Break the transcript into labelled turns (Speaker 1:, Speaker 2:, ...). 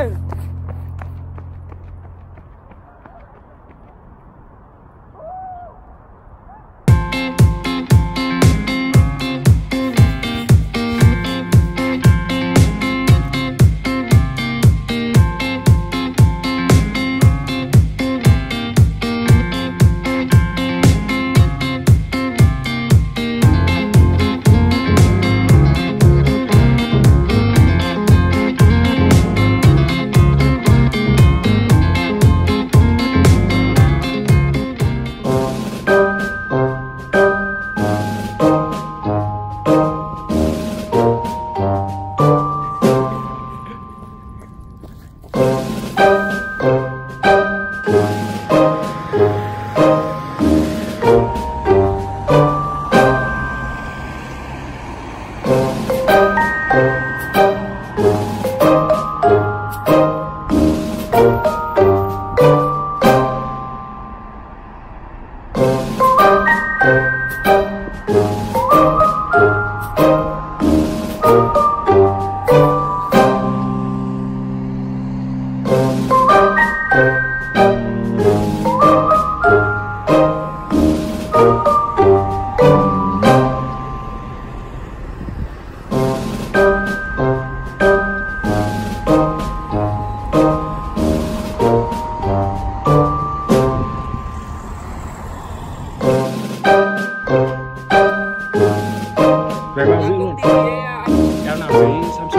Speaker 1: Hey. Em